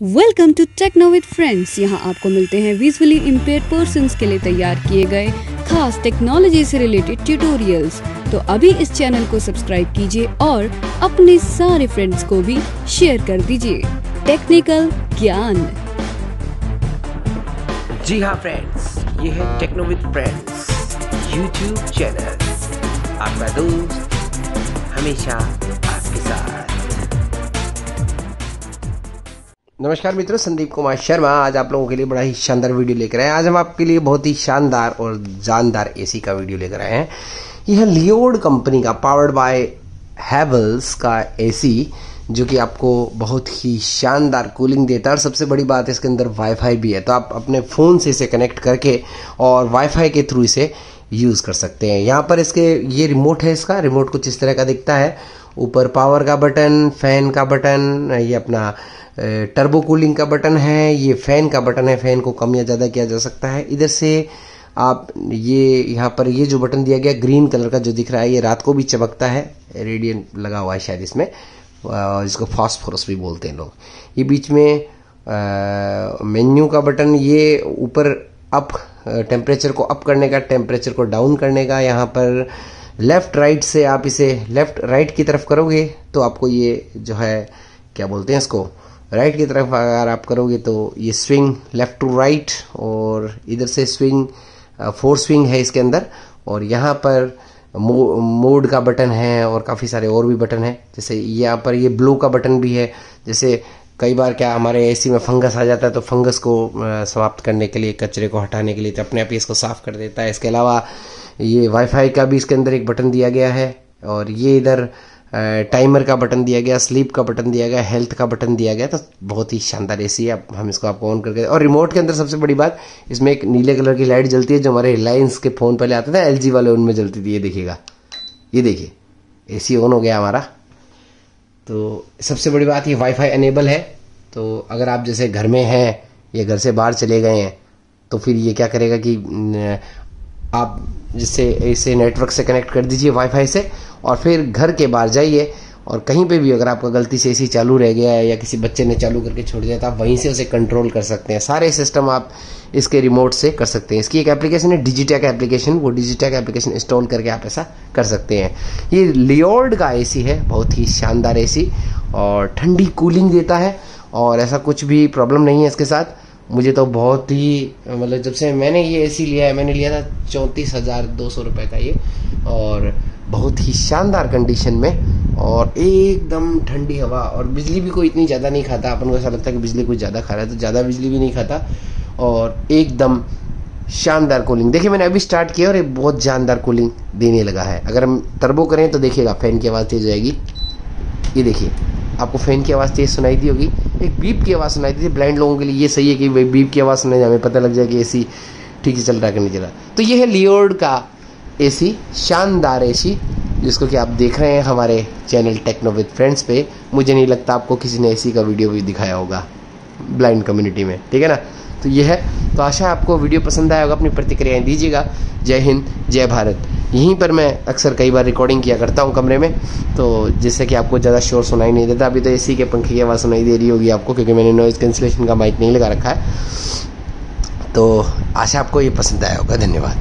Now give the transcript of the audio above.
Welcome to Techno with friends यहाँ आपको मिलते हैं विजुअली इम्पेयर पर्सन के लिए तैयार किए गए खास टेक्नोलॉजी से रिलेटेड ट्यूटोरियल्स तो अभी इस चैनल को सब्सक्राइब कीजिए और अपने सारे फ्रेंड्स को भी शेयर कर दीजिए. टेक्निकल ज्ञान. जी हाँ फ्रेंड्स ये है Techno with friends YouTube channel आपका दोस्त हमेशा आपके साथ. नमस्कार मित्रों, संदीप कुमार शर्मा आज आप लोगों के लिए बड़ा ही शानदार वीडियो लेकर आए आज हम आपके लिए बहुत ही शानदार और जानदार एसी का वीडियो लेकर आए हैं। यह लियोड कंपनी का पावर्ड बाय हैवल्स का एसी जो कि आपको बहुत ही शानदार कूलिंग देता है। और सबसे बड़ी बात है इसके अंदर वाईफाई भी है। तो आप अपने फ़ोन से इसे कनेक्ट करके और वाईफाई के थ्रू इसे यूज़ कर सकते हैं। यहाँ पर इसके, ये रिमोट है इसका। रिमोट कुछ इस तरह का दिखता है। ऊपर पावर का बटन, फ़ैन का बटन, ये अपना टर्बो कूलिंग का बटन है, ये फ़ैन का बटन है, फ़ैन को कम या ज़्यादा किया जा सकता है। इधर से आप ये, यहाँ पर ये जो बटन दिया गया, ग्रीन कलर का जो दिख रहा है, ये रात को भी चमकता है। रेडियंट लगा हुआ है शायद इसमें। जिसको फास्फोरस भी बोलते हैं लोग। ये बीच में मेन्यू का बटन, ये ऊपर अप टेम्परेचर को अप करने का टेम्परेचर को डाउन करने का, यहाँ पर लेफ़्ट राइट से आप इसे लेफ़्ट राइट की तरफ़ करोगे तो आपको ये जो है, क्या बोलते हैं इसको, राइट की तरफ़ अगर आप करोगे तो ये स्विंग लेफ़्ट टू राइट, और इधर से स्विंग फोर स्विंग है इसके अंदर, और यहाँ पर मोड का बटन है, और काफ़ी सारे और भी बटन है। जैसे यहाँ पर ये ब्लू का बटन भी है, जैसे कई बार क्या हमारे एसी में फंगस आ जाता है तो फंगस को समाप्त करने के लिए, कचरे को हटाने के लिए तो अपने आप ही इसको साफ़ कर देता है। इसके अलावा ये वाईफाई का भी इसके अंदर एक बटन दिया गया है और ये इधर टाइमर का बटन दिया गया स्लीप का बटन दिया गया हेल्थ का बटन दिया गया तो बहुत ही शानदार एसी है। हम इसको आपको ऑन करके और रिमोट के अंदर सबसे बड़ी बात, इसमें एक नीले कलर की लाइट जलती है जो हमारे रिलायंस के फ़ोन पहले आते थे एल वाले उनमें जलती थी, ये देखिएगा। ये देखिए एसी ऑन हो गया हमारा। तो सबसे बड़ी बात ये वाईफाई अनेबल है। तो अगर आप जैसे घर में हैं या घर से बाहर चले गए हैं तो फिर ये क्या करेगा कि आप जिससे, इसे नेटवर्क से कनेक्ट कर दीजिए वाईफाई से और फिर घर के बाहर जाइए। और कहीं पे भी अगर आपका गलती से एसी चालू रह गया है या किसी बच्चे ने चालू करके छोड़ दिया तो आप वहीं से उसे कंट्रोल कर सकते हैं। सारे सिस्टम आप इसके रिमोट से कर सकते हैं। इसकी एक एप्लीकेशन है डिजिटेक एप्लीकेशन वो डिजिटेक एप्लीकेशन इंस्टॉल करके आप ऐसा कर सकते हैं। ये लियोर्ड का एसी है, बहुत ही शानदार एसी और ठंडी कूलिंग देता है और ऐसा कुछ भी प्रॉब्लम नहीं है इसके साथ। मुझे तो बहुत ही मतलब जब से मैंने ये एसी लिया है, मैंने लिया था चौंतीस हज़ार दो सौ रुपये का ये। और बहुत ही शानदार कंडीशन में और एकदम ठंडी हवा, और बिजली भी कोई इतनी ज़्यादा नहीं खाता। अपन को ऐसा लगता है कि बिजली कुछ ज़्यादा खा रहा है तो ज़्यादा बिजली भी नहीं खाता। और एकदम शानदार कूलिंग देखिए, मैंने अभी स्टार्ट किया और ये बहुत जानदार कूलिंग देने लगा है। अगर हम टर्बो करें तो देखिएगा फ़ैन की आवाज़ तेज जाएगी। ये देखिए, आपको फ़ैन की आवाज़ तेज़ सुनाई दी होगी। एक बीप की आवाज़ सुनाई दी थी। ब्लाइंड लोगों के लिए ये सही है कि भाई बीप की आवाज़ सुनाई, हमें पता लग जाए कि एसी ठीक से चल रहा है कि नहीं चल रहा। तो ये है लियोर्ड का एसी शानदार एसी जिसको कि आप देख रहे हैं हमारे चैनल टेक्नो विद फ्रेंड्स पे। मुझे नहीं लगता आपको किसी ने ए का वीडियो भी दिखाया होगा, ब्लाइंड कम्युनिटी में, ठीक है ना? तो ये है। तो आशा है आपको वीडियो पसंद आया होगा, अपनी प्रतिक्रियाएँ दीजिएगा। जय हिंद, जय भारत। यहीं पर मैं अक्सर कई बार रिकॉर्डिंग किया करता हूँ कमरे में तो जिससे कि आपको ज़्यादा शोर सुनाई नहीं देता। अभी तो एसी के पंखे की आवाज़ सुनाई दे रही होगी आपको, क्योंकि मैंने नॉइज़ कैंसिलेशन का माइक नहीं लगा रखा है। तो आशा आपको ये पसंद आया होगा। धन्यवाद।